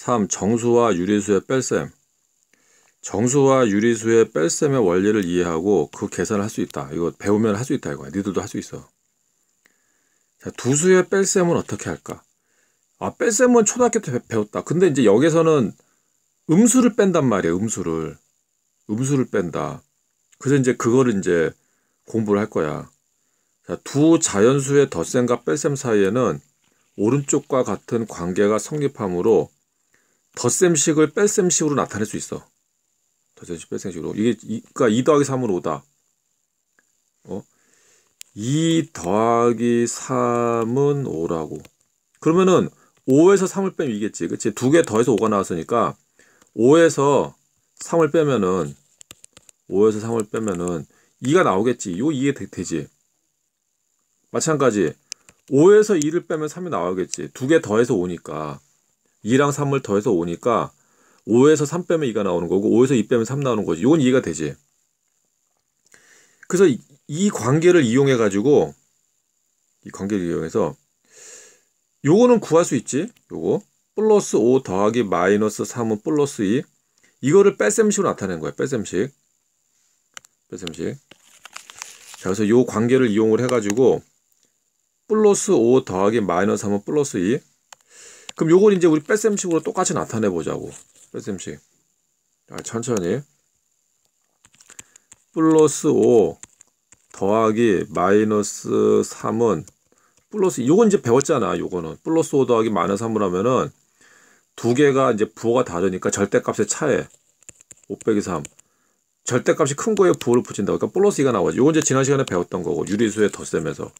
3. 정수와 유리수의 뺄셈. 정수와 유리수의 뺄셈의 원리를 이해하고 그 계산을 할 수 있다. 이거 배우면 할 수 있다 이거야. 니들도 할 수 있어. 자, 두 수의 뺄셈은 어떻게 할까? 아, 뺄셈은 초등학교 때 배웠다. 근데 이제 여기서는 음수를 뺀단 말이야. 음수를. 음수를 뺀다. 그래서 이제 그거를 이제 공부를 할 거야. 자, 두 자연수의 덧셈과 뺄셈 사이에는 오른쪽과 같은 관계가 성립하므로 덧셈식을 뺄셈식으로 나타낼 수 있어. 덧셈식 뺄셈식으로. 이게 이, 그러니까 2 더하기 3은 5다. 어? 2 더하기 3은 5라고. 그러면은 5에서 3을 빼면 이겠지. 그치? 두 개 더해서 5가 나왔으니까 5에서 3을 빼면은 5에서 3을 빼면은 2가 나오겠지. 요 2에 되, 지 마찬가지 5에서 2를 빼면 3이 나오겠지. 두 개 더해서 5니까 2랑 3을 더해서 5니까 5에서 3 빼면 2가 나오는 거고 5에서 2 빼면 3 나오는 거지. 이건 이해가 되지. 그래서 이, 이 관계를 이용해 가지고 이 관계를 이용해서 요거는 구할 수 있지. 요거 플러스 5 더하기 마이너스 3은 플러스 2 이거를 뺄셈식으로 나타낸 거야. 뺄셈식. 뺄셈식. 자, 그래서 요 관계를 이용을 해 가지고 플러스 5 더하기 마이너스 3은 플러스 2 그럼 요걸 이제 우리 뺄셈식으로 똑같이 나타내 보자고. 뺄셈식. 자, 천천히. 플러스 5 더하기 마이너스 3은 플러스 요건 이제 배웠잖아. 요거는 플러스 5 더하기 마이너스 3을 하면은 두 개가 이제 부호가 다르니까 절대값의 차에 5 빼기 3 절대값이 큰 거에 부호를 붙인다. 그러니까 플러스 2가 나오죠. 요건 이제 지난 시간에 배웠던 거고 유리수의 덧셈에서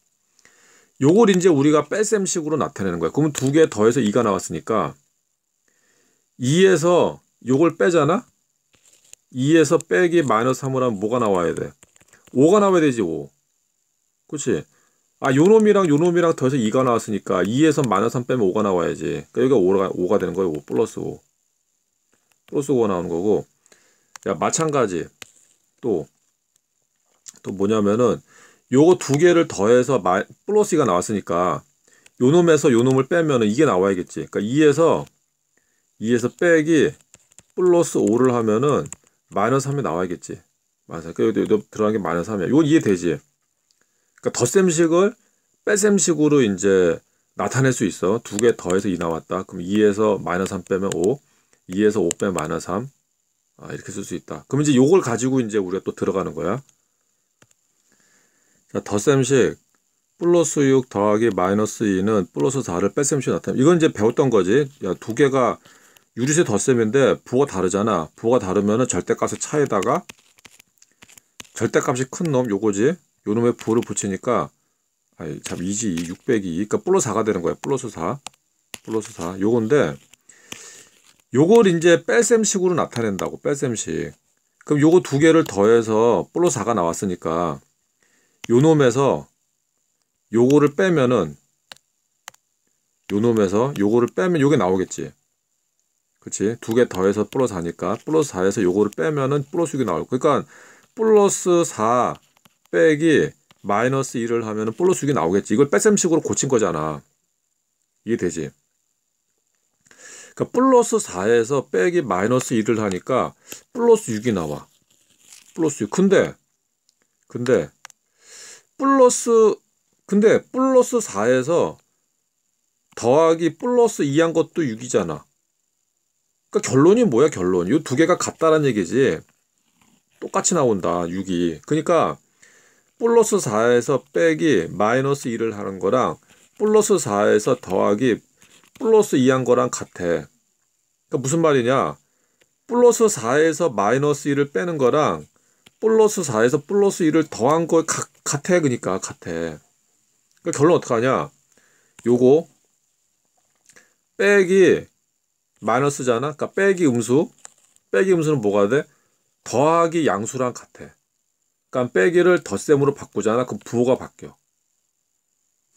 요걸 이제 우리가 뺄셈식으로 나타내는 거야. 그러면 두 개 더해서 2가 나왔으니까 2에서 요걸 빼잖아? 2에서 빼기 마이너스 3을 하면 뭐가 나와야 돼? 5가 나와야 되지 5. 그치? 아 요 놈이랑 요 놈이랑 더해서 2가 나왔으니까 2에서 마이너스 3 빼면 5가 나와야지. 그러니까 여기가 5가, 5가 되는 거예요. 5 플러스 5. 플러스 5가 나오는 거고 야 마찬가지 또 또 뭐냐면은 요거 두 개를 더해서 마, 플러스 2가 나왔으니까 요 놈에서 요 놈을 빼면은 이게 나와야겠지. 그러니까 2에서 2에서 빼기 플러스 5를 하면은 마이너스 3이 나와야겠지. 맞아. 그러니까 여기 들어간 게 마이너스 3이야. 이건 이해되지? 그러니까 덧셈식을 빼셈식으로 이제 나타낼 수 있어. 두 개 더해서 2 나왔다. 그럼 2에서 마이너스 3 빼면 5, 2에서 5 빼면 마이너스 3. 아, 이렇게 쓸 수 있다. 그럼 이제 요걸 가지고 이제 우리가 또 들어가는 거야. 자, 덧셈식 플러스 6 더하기 마이너스 2는 플러스 4를 뺄셈식 나타내. 이건 이제 배웠던 거지. 야, 두 개가 유리수 덧셈인데 부호가 다르잖아. 부호가 다르면은 절대값의 차에다가 절대값이 큰 놈 요거지. 요 놈의 부호를 붙이니까 아이 참 2지 6 빼기 2. 그러니까 플러스 4가 되는 거야. 플러스 4. 플러스 4. 요건데 요걸 이제 뺄셈식으로 나타낸다고. 뺄셈식. 그럼 요거 두 개를 더해서 플러스 4가 나왔으니까 요 놈에서 요거를 빼면은 요 놈에서 요거를 빼면 요게 나오겠지. 그치? 두 개 더해서 플러스 4니까 플러스 4에서 요거를 빼면은 플러스 6이 나올 거. 그러니까 플러스 4 빼기 마이너스 1을 하면은 플러스 6이 나오겠지. 이걸 뺄셈식으로 고친 거잖아. 이해 되지? 그러니까 플러스 4에서 빼기 마이너스 1을 하니까 플러스 6이 나와. 플러스 6. 근데 근데 플러스 근데 플러스 4에서 더하기 플러스 2한 것도 6이잖아. 그러니까 결론이 뭐야 결론? 이 두 개가 같다는 얘기지. 똑같이 나온다 6이. 그러니까 플러스 4에서 빼기 마이너스 1을 하는 거랑 플러스 4에서 더하기 플러스 2한 거랑 같아. 그러니까 무슨 말이냐? 플러스 4에서 마이너스 1을 빼는 거랑 플러스 4에서 플러스 1을 더한 거 가, 같아 그니까 같아. 그러니까 결론 어떡하냐? 요거 빼기 마이너스잖아? 그러니까 빼기 음수. 빼기 음수는 뭐가 돼? 더하기 양수랑 같아. 그러니까 빼기를 덧셈으로 바꾸잖아? 그럼 부호가 바뀌어.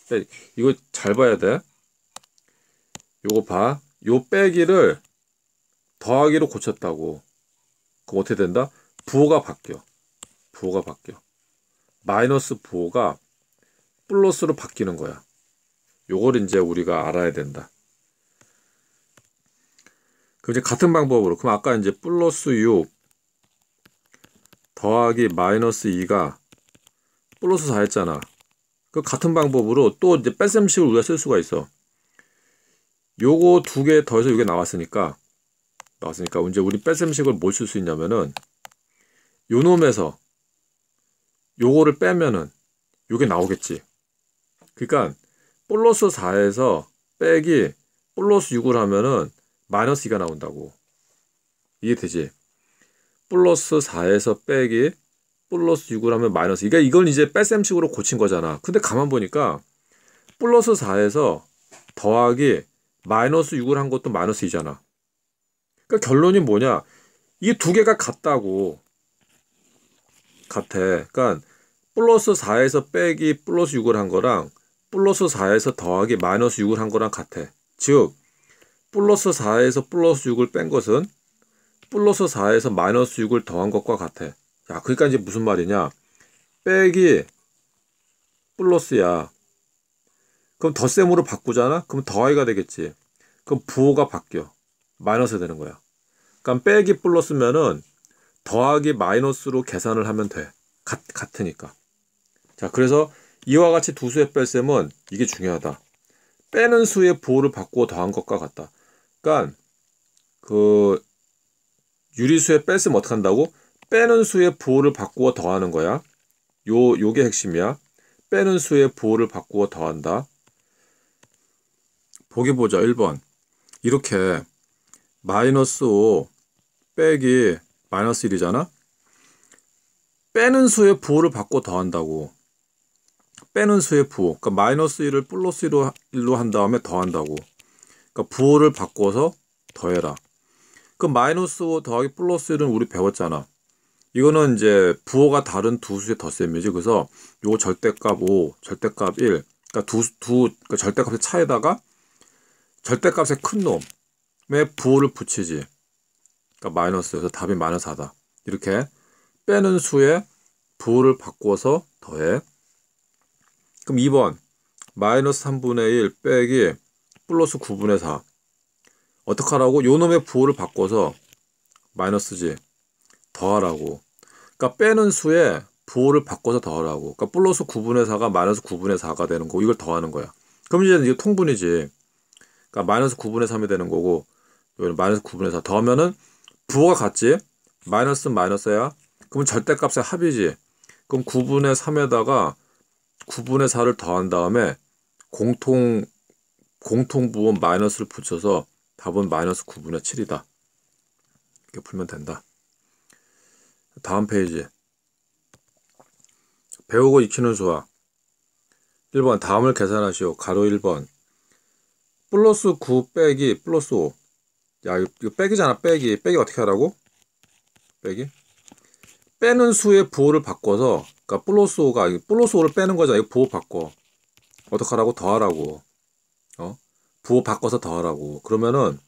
빼, 이거 잘 봐야 돼. 요거 봐. 요 빼기를 더하기로 고쳤다고. 그럼 어떻게 된다? 부호가 바뀌어 부호가 바뀌어. 마이너스 부호가 플러스로 바뀌는 거야. 요걸 이제 우리가 알아야 된다. 그럼 이제 같은 방법으로 그럼 아까 이제 플러스 6 더하기 마이너스 2가 플러스 4 했잖아. 그 같은 방법으로 또 이제 뺄셈식을 우리가 쓸 수가 있어. 요거 두 개 더해서 이게 나왔으니까 나왔으니까 이제 우리 뺄셈식을 뭘 쓸 수 있냐면은 요 놈에서 요거를 빼면은 요게 나오겠지. 그러니까 플러스 4에서 빼기 플러스 6을 하면은 마이너스 2가 나온다고. 이게 되지? 플러스 4에서 빼기 플러스 6을 하면 마이너스. 그러니까 이걸 이제 뺄셈식으로 고친 거잖아. 근데 가만 보니까 플러스 4에서 더하기 마이너스 6을 한 것도 마이너스 2잖아. 그러니까 결론이 뭐냐? 이게 두 개가 같다고. 같아. 그러니까 플러스 4에서 빼기 플러스 6을 한 거랑 플러스 4에서 더하기 마이너스 6을 한 거랑 같아. 즉 플러스 4에서 플러스 6을 뺀 것은 플러스 4에서 마이너스 6을 더한 것과 같아. 야, 그러니까 이제 무슨 말이냐? 빼기 플러스야. 그럼 덧셈으로 바꾸잖아? 그럼 더하기가 되겠지. 그럼 부호가 바뀌어. 마이너스 되는 거야. 그러니까 빼기 플러스면은 더하기 마이너스로 계산을 하면 돼. 같, 같으니까. 자, 그래서 이와 같이 두 수의 뺄셈은 이게 중요하다. 빼는 수의 부호를 바꾸어 더한 것과 같다. 그러니까 그 유리수의 뺄셈 어떻게 한다고? 빼는 수의 부호를 바꾸어 더하는 거야. 요 요게 핵심이야. 빼는 수의 부호를 바꾸어 더한다. 보기 보자. 1번. 이렇게 마이너스 5 빼기 마이너스 1이잖아. 빼는 수의 부호를 바꿔 더한다고. 빼는 수의 부호. 그러니까 마이너스 1을 플러스 1로, 1로 한 다음에 더한다고. 그러니까 부호를 바꿔서 더해라. 그 마이너스 5 더하기 플러스 1은 우리 배웠잖아. 이거는 이제 부호가 다른 두 수의 덧셈이지. 그래서 요 절대값 5, 절대값 1. 그러니까 두, 두 그러니까 절대값의 차에다가 절대값의 큰 놈의 부호를 붙이지. 그러니까 마이너스여서 답이 마이너스 4다. 이렇게 빼는 수에 부호를 바꿔서 더해. 그럼 2번 마이너스 3분의 1 빼기 플러스 9분의 4 어떡하라고? 요 놈의 부호를 바꿔서 마이너스지. 더하라고. 그러니까 빼는 수에 부호를 바꿔서 더하라고. 그러니까 플러스 9분의 4가 마이너스 9분의 4가 되는 거고 이걸 더하는 거야. 그럼 이제 이게 통분이지. 그러니까 마이너스 9분의 3이 되는 거고 마이너스 9분의 4 더하면은 부호가 같지 마이너스 마이너스야 그러면 절대값의 합이지 그럼 9분의 3에다가 9분의 4를 더한 다음에 공통 공통부호 마이너스를 붙여서 답은 마이너스 9분의 7이다. 이렇게 풀면 된다. 다음 페이지. 배우고 익히는 수학. 1번 다음을 계산하시오. 가로 1번. 플러스 9 빼기 플러스 5. 야 이거 빼기잖아 빼기. 빼기 어떻게 하라고? 빼기. 빼는 수의 부호를 바꿔서 그러니까 플러스 5가 플러스 5를 빼는 거잖아. 이거 부호 바꿔. 어떡하라고? 더하라고. 어? 부호 바꿔서 더하라고. 그러면은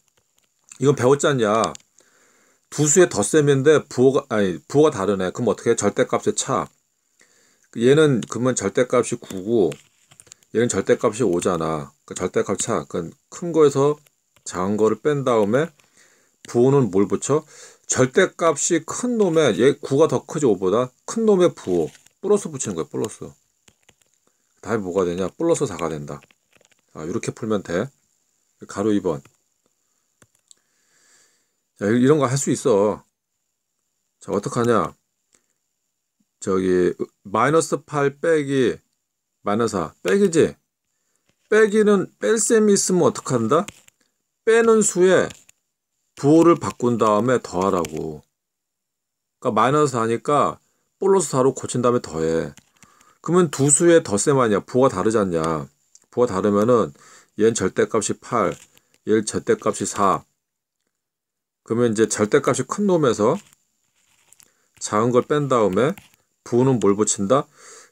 이건 배웠지 않냐? 두 수의 덧셈인데 부호가 아니 부호가 다르네. 그럼 어떻게 해? 절대값의 차. 얘는 그러면 절대값이 9고 얘는 절대값이 5잖아. 그 절대값 차. 그러니까 큰 거에서 작은 거를 뺀 다음에 부호는 뭘 붙여? 절대값이 큰 놈에 얘 9가 더 크지 5보다? 큰 놈의 부호. 플러스 붙이는 거야 플러스. 답이 뭐가 되냐? 플러스 4가 된다. 아, 이렇게 풀면 돼. 가로 2번. 자, 이런 거 할 수 있어. 자 어떡하냐? 저기 마이너스 8 빼기 마이너스 4 빼기지? 빼기는 뺄셈이 있으면 어떡한다 빼는 수에 부호를 바꾼 다음에 더하라고. 그러니까 마이너스 4니까 플러스 4로 고친 다음에 더해. 그러면 두 수의 덧셈 아니야. 부호가 다르지 않냐. 부호가 다르면은 얘는 절대값이 8, 얘는 절대값이 4. 그러면 이제 절대값이 큰 놈에서 작은 걸 뺀 다음에 부호는 뭘 붙인다?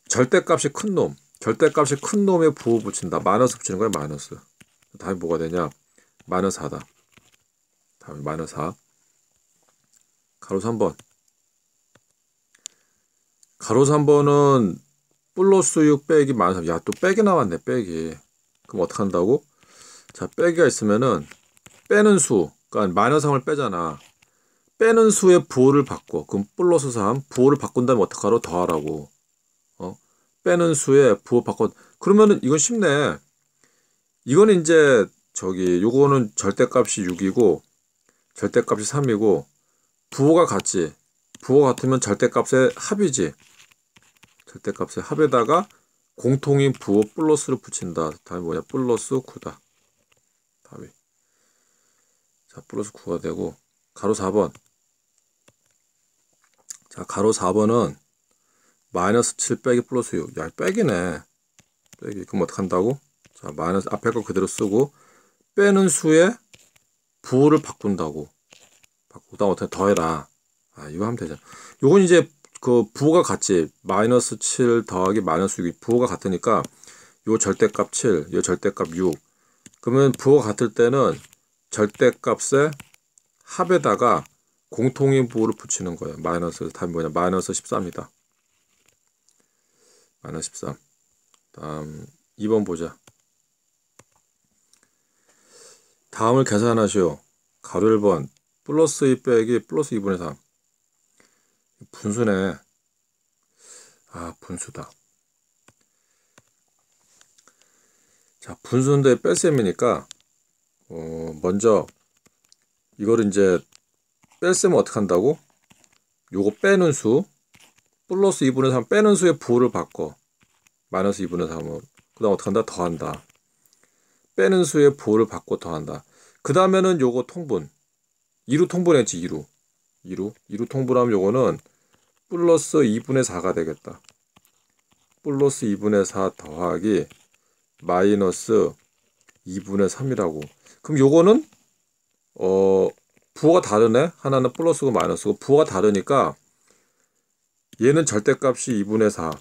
절대값이 큰 놈. 절대값이 큰 놈에 부호 붙인다. 마이너스 붙이는 거야, 마이너스. 답이 뭐가 되냐? 4다. 다음에 4 가로 3번 가로 3번은 플러스 6 빼기 마이너스 3 야또 빼기 나왔네 빼기 그럼 어떻게 한다고? 자 빼기가 있으면은 빼는 수 그러니까 마이너스 3을 빼잖아. 빼는 수의 부호를 바꿔. 그럼 플러스 3. 부호를 바꾼 다음에 어떡하러 더하라고. 어? 빼는 수의 부호 바꿔. 그러면은 이건 쉽네. 이거는 이제 저기 요거는 절대값이 6이고 절대값이 3이고 부호가 같지. 부호가 같으면 절대값의 합이지. 절대값의 합에다가 공통인 부호 플러스를 붙인다. 답이 뭐냐? 플러스 9다. 답이. 자, 플러스 9가 되고 가로 4번. 자, 가로 4번은 마이너스 7 빼기 플러스 6. 야, 빼기네. 빼기. 그럼 어떻게 한다고? 자, 마이너스 앞에 거 그대로 쓰고 빼는 수에 부호를 바꾼다고. 바꾸다 어떻게 더해라. 아, 이거 하면 되잖아. 요건 이제 그 부호가 같지. 마이너스 7 더하기 마이너스 6이 부호가 같으니까 요 절대값 7, 요 절대값 6. 그러면 부호가 같을 때는 절대값의 합에다가 공통인 부호를 붙이는 거예요. 마이너스 답이 뭐냐? 마이너스 14입니다. 마이너스 13. 다음 2번 보자. 다음을 계산하시오. 가로 1번 플러스 2 빼기 플러스 2분의 3. 분수네. 아, 분수다. 자, 분수인데 뺄셈이니까, 어, 먼저, 이거를 이제, 뺄셈은 어떻게 한다고? 요거 빼는 수, 플러스 2분의 3 빼는 수의 부호를 바꿔. 마이너스 2분의 3은. 그 다음 어떻게 한다? 더한다. 빼는 수의 부호를 바꿔 더한다. 그 다음에는 요거 통분. 2루 통분했지, 2루. 2루. 2루 통분하면 요거는 플러스 2분의 4가 되겠다. 플러스 2분의 4 더하기 마이너스 2분의 3이라고. 그럼 요거는 어 부호가 다르네. 하나는 플러스고 마이너스고 부호가 다르니까 얘는 절대값이 2분의 4.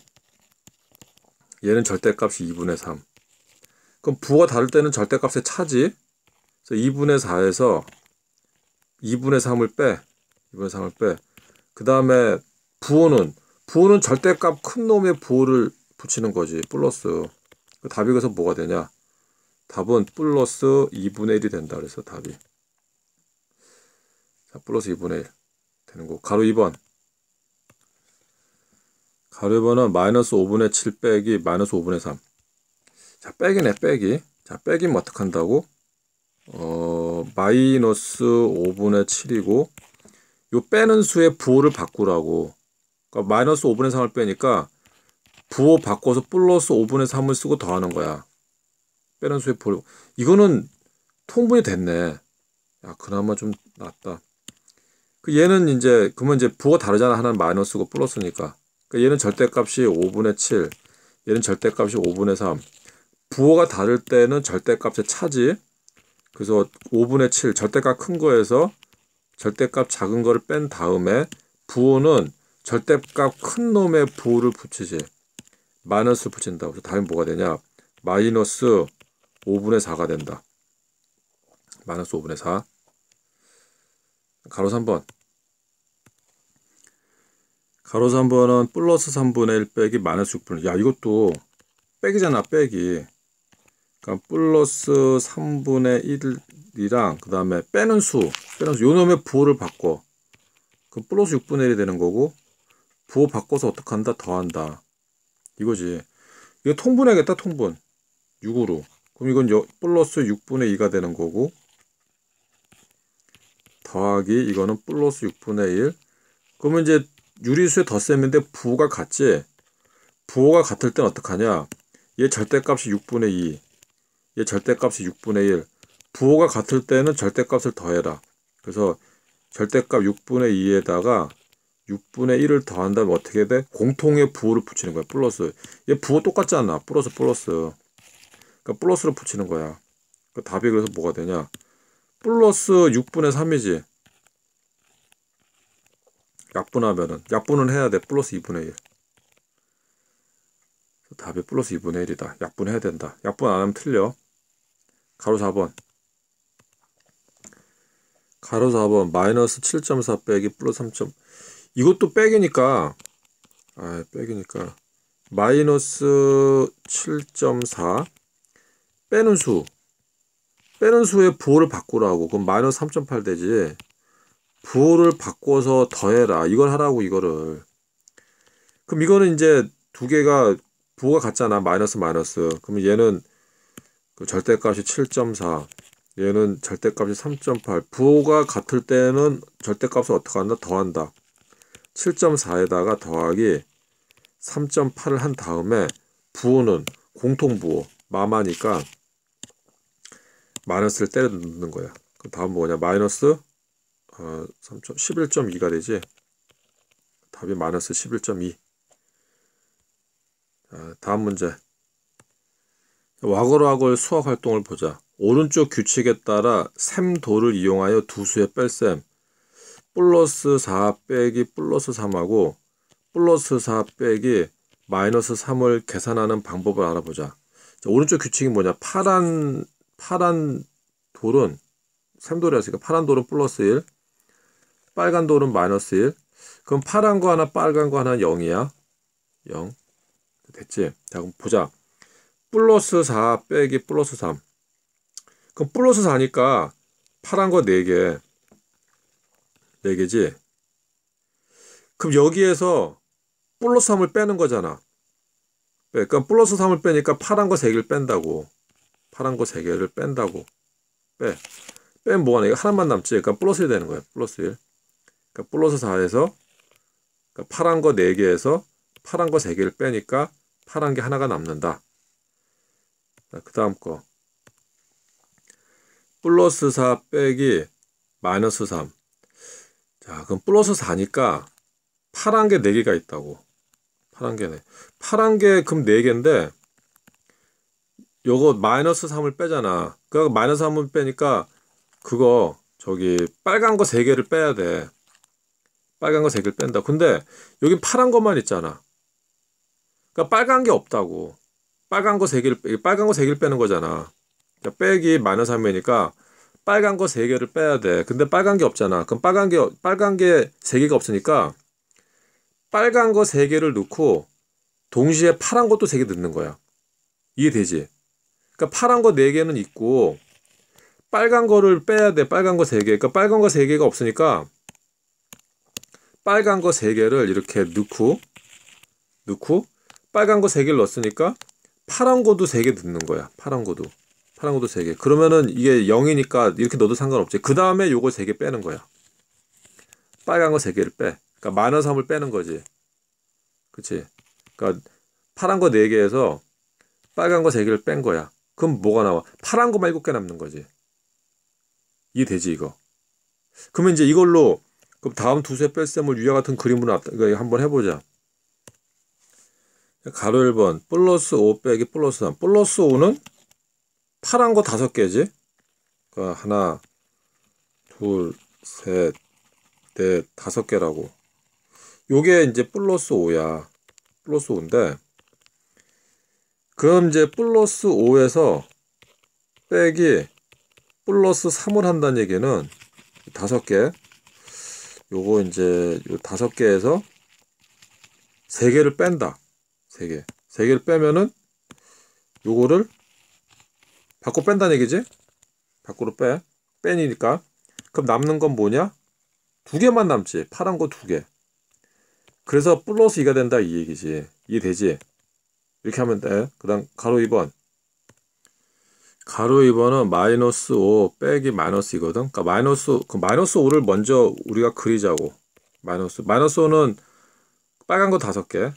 얘는 절대값이 2분의 3. 그럼 부호가 다를 때는 절대값의 차지. 그래서 2분의 4에서 2분의 3을 빼. 2분의 3을 빼. 그 다음에 부호는 부호는 절대값 큰 놈의 부호를 붙이는 거지. 플러스. 그 답이 그래서 뭐가 되냐? 답은 플러스 2분의 1이 된다. 그래서 답이. 자, 플러스 2분의 1 되는 거. 가로 2번. 가로 2번은 마이너스 5분의 7 빼기 마이너스 5분의 3. 자, 빼기네, 빼기. 자, 빼기면 어떻게 한다고? 어, 마이너스 5분의 7이고, 요 빼는 수의 부호를 바꾸라고. 그러니까 마이너스 5분의 3을 빼니까 부호 바꿔서 플러스 5분의 3을 쓰고 더하는 거야. 빼는 수의 부호. 이거는 통분이 됐네. 야, 그나마 좀 낫다. 그 얘는 이제 그러면 이제 부호가 다르잖아. 하나는 마이너스고 플러스니까. 그러니까 얘는 절대값이 5분의 7. 얘는 절대값이 5분의 3. 부호가 다를 때는 절대값의 차지. 그래서 5분의 7 절대값 큰 거에서 절대값 작은 거를 뺀 다음에 부호는 절대값 큰 놈의 부호를 붙이지. 마이너스 붙인다. 그래서 답이 뭐가 되냐? 마이너스 5분의 4가 된다. 마이너스 5분의 4. 가로 3번. 가로 3번은 플러스 3분의 1 빼기 마이너스 6분의 1. 야 이것도 빼기잖아 빼기. 그러니까 플러스 3분의 1이랑 그 다음에 빼는 수. 빼는 수. 요 놈의 부호를 바꿔. 그럼 플러스 6분의 1이 되는 거고 부호 바꿔서 어떻게 한다? 더한다. 이거지. 이거 통분해야겠다, 통분. 6으로. 그럼 이건 여, 플러스 6분의 2가 되는 거고, 더하기, 이거는 플러스 6분의 1. 그러면 이제 유리수의 덧셈인데 부호가 같지? 부호가 같을 땐 어떡하냐? 얘 절대값이 6분의 2. 얘 절대값이 6분의 1. 부호가 같을 때는 절대값을 더해라. 그래서 절대값 6분의 2에다가 6분의 1을 더한다면 어떻게 돼? 공통의 부호를 붙이는 거야. 플러스. 얘 부호 똑같지 않아. 플러스 플러스. 그러니까 플러스로 붙이는 거야. 그 답이 그래서 뭐가 되냐? 플러스 6분의 3이지. 약분하면은 약분은 해야 돼. 플러스 2분의 1. 답이 플러스 2분의 1이다. 약분해야 된다. 약분 안 하면 틀려. 가로 4번. 가로 4번 마이너스 7.4 빼기 플러스 3. 이것도 빼기니까 아 빼기니까 마이너스 7.4 빼는 수 빼는 수의 부호를 바꾸라고. 그럼 마이너스 3.8 되지. 부호를 바꿔서 더해라. 이걸 하라고 이거를. 그럼 이거는 이제 두 개가 부호가 같잖아. 마이너스 마이너스. 그러면 얘는 그 절대값이 7.4. 얘는 절대값이 3.8. 부호가 같을 때는 절대값을 어떻게 한다? 더한다. 7.4에다가 더하기 3.8을 한 다음에 부호는 공통부호 마마니까 마이너스를 때려 넣는 거야. 그 다음 뭐냐? 마이너스 어, 11.2가 되지. 답이 마이너스 11.2. 자, 다음 문제. 와글와글 수학 활동을 보자. 오른쪽 규칙에 따라 셈도를 이용하여 두 수의 뺄셈 플러스 4 빼기 플러스 3하고 플러스 4 빼기 마이너스 3을 계산하는 방법을 알아보자. 자, 오른쪽 규칙이 뭐냐? 파란 파란 돌은 셈돌이었으니까 파란 돌은 플러스 1, 빨간 돌은 마이너스 1. 그럼 파란 거 하나, 빨간 거 하나 0이야. 0. 됐지? 자, 그럼 보자. 플러스 4 빼기 플러스 3. 그럼 플러스 4니까 파란 거 4개. 4개지? 그럼 여기에서 플러스 3을 빼는 거잖아. 그러니까 플러스 3을 빼니까 파란 거 3개를 뺀다고. 파란 거 3개를 뺀다고. 빼. 빼면 뭐가 나? 하나만 남지. 그러니까 플러스 1 되는 거야. 플러스 1. 그러니까 플러스 4에서 그러니까 파란 거 4개에서 파란 거 3개를 빼니까 파란 게 하나가 남는다. 그 다음 거. 플러스 4 빼기 마이너스 3. 자, 그럼 플러스 4니까 파란 게 4개가 있다고. 파란 게 4. 파란 게 그럼 4개인데 요거 마이너스 3을 빼잖아. 그 마이너스 3을 빼니까 그거 저기 빨간 거 3개를 빼야 돼. 빨간 거 3개를 뺀다. 근데 여긴 파란 것만 있잖아. 그러니까 빨간 게 없다고. 빨간 거 3개를 빨간 거 3개를 빼는 거잖아. 그러니까 빼기 마이너스 3이니까 빨간 거 3개를 빼야 돼. 근데 빨간 게 없잖아. 그럼 빨간 게 빨간 게 3개가 없으니까 빨간 거 3개를 넣고 동시에 파란 것도 3개 넣는 거야. 이해되지? 그러니까 파란 거 4개는 있고 빨간 거를 빼야 돼. 빨간 거 3개. 그러니까 빨간 거 3개가 없으니까 빨간 거 3개를 이렇게 넣고 넣고 빨간 거 3개를 넣었으니까 파란 거도 3개 넣는 거야. 파란 거도. 파란 거도 3개. 그러면은 이게 0이니까 이렇게 넣어도 상관없지. 그 다음에 요거 3개 빼는 거야. 빨간 거 3개를 빼. 그러니까 마이너스 3을 빼는 거지. 그치? 그러니까 파란 거 4개에서 빨간 거 3개를 뺀 거야. 그럼 뭐가 나와? 파란 거만 7개 남는 거지. 이해되지 이거? 그러면 이제 이걸로 그럼 다음 두 세 뺄셈을 위와 같은 그림으로 한번 해보자. 가로 1번 플러스 5 빼기 플러스 3 플러스 5는 파란 거 다섯 개지? 그러니까 하나 둘셋넷 다섯 개라고. 요게 이제 플러스 5야. 플러스 5인데 그럼 이제 플러스 5에서 빼기 플러스 3을 한다는 얘기는 다섯 개. 요거 이제 요 다섯 개에서 세 개를 뺀다. 세 개. 세 개를 빼면은 요거를 밖으로 뺀다는 얘기지? 밖으로 빼. 빼니까. 그럼 남는 건 뭐냐? 두 개만 남지. 파란 거 두 개. 그래서 플러스 2가 된다 이 얘기지. 이해되지? 이렇게 하면 돼. 그 다음 가로 2번. 가로 2번은 마이너스 5 빼기 마이너스 이거든. 그러니까 마이너스 그 마이너스 5를 먼저 우리가 그리자고. 마이너스 마이너스 5는 빨간 거 다섯 개.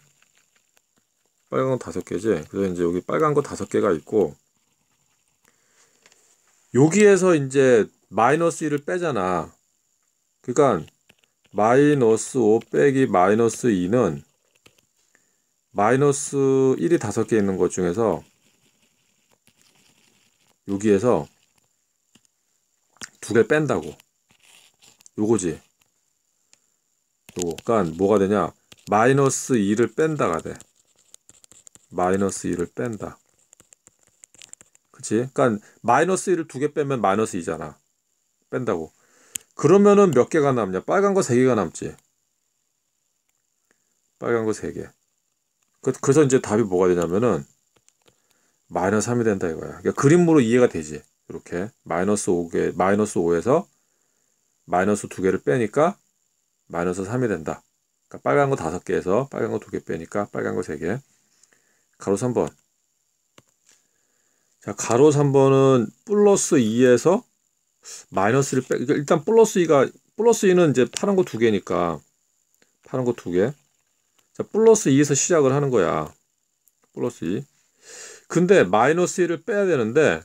빨간 거 다섯 개지. 그래서 이제 여기 빨간 거 다섯 개가 있고 여기에서 이제 마이너스 1을 빼잖아. 그러니까 마이너스 5 빼기 마이너스 2는 마이너스 1이 다섯 개 있는 것 중에서 여기에서 두 개 뺀다고. 요거지. 요거. 그러니까 뭐가 되냐? 마이너스 2를 뺀다가 돼. 마이너스 2를 뺀다. 그치? 그러니까 마이너스 1을 두 개 빼면 마이너스 2잖아. 뺀다고. 그러면은 몇 개가 남냐? 빨간 거세 개가 남지. 빨간 거세 개. 그, 그래서 이제 답이 뭐가 되냐면은 마이너스 3이 된다 이거야. 그러니까 그림으로 이해가 되지. 이렇게 마이너스 5개 마이너스 5에서 마이너스 2개를 빼니까 마이너스 3이 된다. 그러니까 빨간 거 5개에서 빨간 거 2개 빼니까 빨간 거 3개. 가로 3번. 자, 가로 3번은 플러스 2에서 마이너스를 빼 그러니까 일단 플러스 2가 플러스 2는 이제 파란 거 2개니까 파란 거 2개. 자, 플러스 2에서 시작을 하는 거야. 플러스 2. 근데 마이너스 1을 빼야 되는데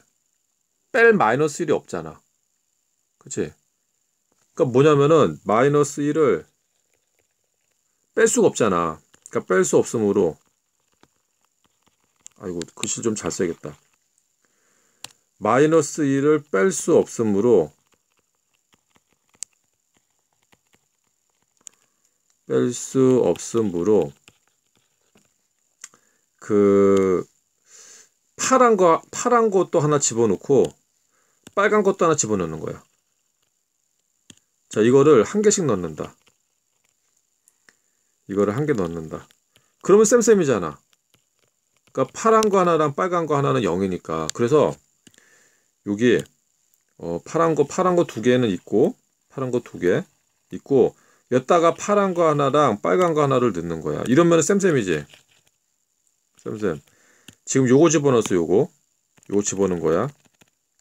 뺄 마이너스 1이 없잖아. 그치? 그러니까 뭐냐면은 마이너스 1을 뺄 수가 없잖아. 그러니까 뺄 수 없으므로 아이고 글씨 좀 잘 써야겠다. 마이너스 1을 뺄 수 없으므로 뺄 수 없으므로 그 파란 거 파란 것도 하나 집어넣고 빨간 것도 하나 집어넣는 거야. 자, 이거를 한 개씩 넣는다. 이거를 한 개 넣는다. 그러면 쌤쌤이잖아. 그러니까 파란 거 하나랑 빨간 거 하나는 0이니까. 그래서 여기 어, 파란 거 파란 거 두 개는 있고 파란 거 두 개 있고 여기다가 파란 거 하나랑 빨간 거 하나를 넣는 거야. 이러면 쌤쌤이지. 쌤쌤. 지금 요거 집어넣었어 요거. 요거 집어넣은 거야.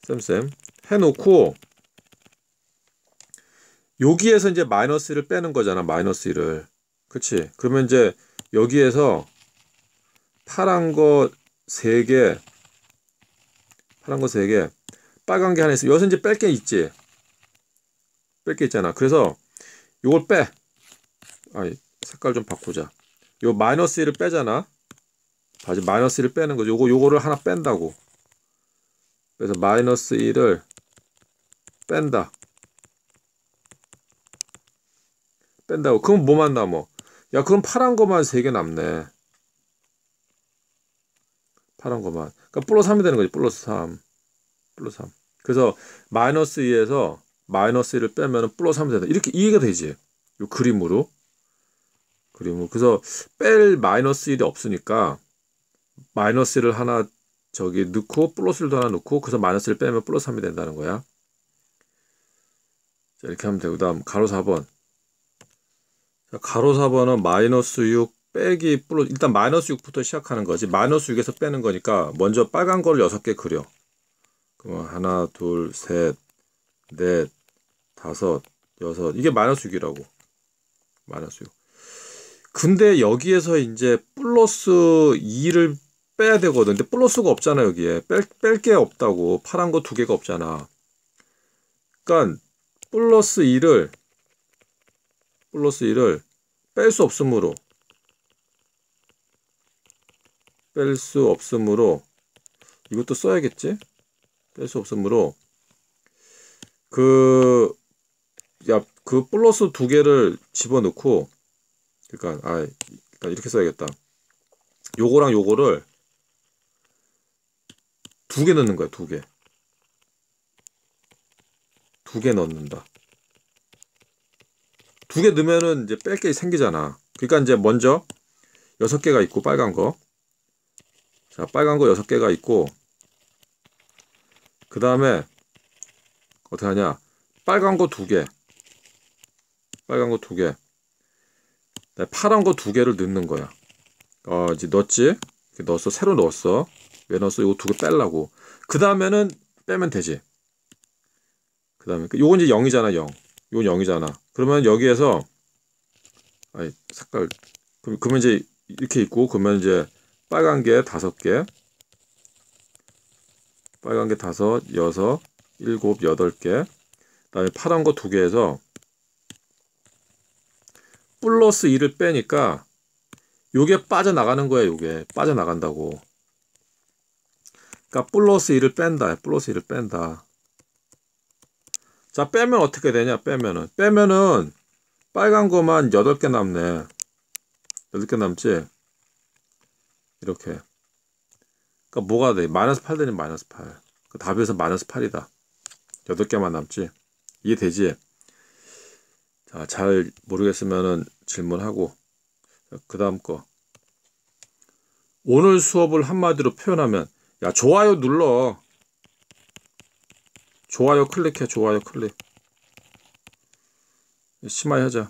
쌤쌤. 해놓고 여기에서 이제 마이너스 1을 빼는 거잖아. 마이너스 1을. 그치? 그러면 이제 여기에서 파란 거 3개 파란 거 3개 빨간 게 하나 있어. 여기서 이제 뺄 게 있지. 뺄 게 있잖아. 그래서 요걸 빼. 아, 색깔 좀 바꾸자. 요 마이너스 1을 빼잖아. 다시 마이너스 1을 빼는 거죠. 요거 요거를 하나 뺀다고. 그래서 마이너스 1을 뺀다. 뺀다고. 그럼 뭐만 남어? 야, 그럼 파란 거만 3개 남네. 파란 거만. 그러니까 플러스 3이 되는 거지. 플러스 3. 플러스 3. 그래서 마이너스 2에서 마이너스 1을 빼면 플러스 3이 된다. 이렇게 이해가 되지. 요 그림으로. 그림으로. 그래서 뺄 마이너스 1이 없으니까 마이너스 1을 하나 저기 넣고 플러스 1도 하나 넣고 그래서 마이너스 1을 빼면 플러스 3이 된다는 거야. 자, 이렇게 하면 되고 다음 가로 4번. 자, 가로 4번은 마이너스 6 빼기 플러스 일단 마이너스 6부터 시작하는 거지. 마이너스 6에서 빼는 거니까 먼저 빨간 걸 6개 그려. 그럼 하나, 둘, 셋, 넷, 다섯, 여섯. 이게 마이너스 6이라고. 마이너스 6. 근데 여기에서 이제 플러스 2를 빼야 되거든. 근데 플러스가 없잖아, 여기에. 뺄, 뺄게 없다고. 파란 거 두 개가 없잖아. 그러니까 플러스 2를 플러스 1을 뺄수 없으므로 뺄 수 없으므로 이것도 써야겠지? 뺄 수 없으므로 그, 야, 그 플러스 두 개를 집어넣고, 그러니까, 아, 그러니까 이렇게 써야겠다. 요거랑 요거를 두 개 넣는 거야, 두 개. 두 개 넣는다. 두 개 넣으면은 이제 뺄 게 생기잖아. 그러니까 이제 먼저 여섯 개가 있고, 빨간 거. 자, 빨간 거 여섯 개가 있고, 그 다음에 어떻게 하냐? 빨간 거두 개. 빨간 거두 개. 파란 거두 개를 넣는 거야. 어 이제 넣었지? 넣었어. 새로 넣었어. 왜 넣었어? 이거 두개 빼려고. 그 다음에는 빼면 되지. 그 다음에 요건 이제 0이잖아 0 요건 0이잖아. 그러면 여기에서 아니 색깔 그러면 이제 이렇게 있고 그러면 이제 빨간 게 다섯 개 빨간 게 다섯, 여섯, 일곱, 여덟 개. 그다음에 파란 거 두 개에서 플러스 2를 빼니까 요게 빠져나가는 거야, 요게. 빠져나간다고. 그러니까 플러스 2를 뺀다. 플러스 2를 뺀다. 자, 빼면 어떻게 되냐? 빼면은. 빼면은 빨간 거만 8개 남네. 8개 남지? 이렇게. 그러니까 뭐가 돼? 마이너스 8 되니 마이너스 8. 그 답에서 마이너스 8이다. 8개만 남지. 이해되지? 자, 잘 모르겠으면은 질문하고. 그 다음 거. 오늘 수업을 한마디로 표현하면, 야, 좋아요 눌러. 좋아요 클릭해 좋아요 클릭 심하게 하자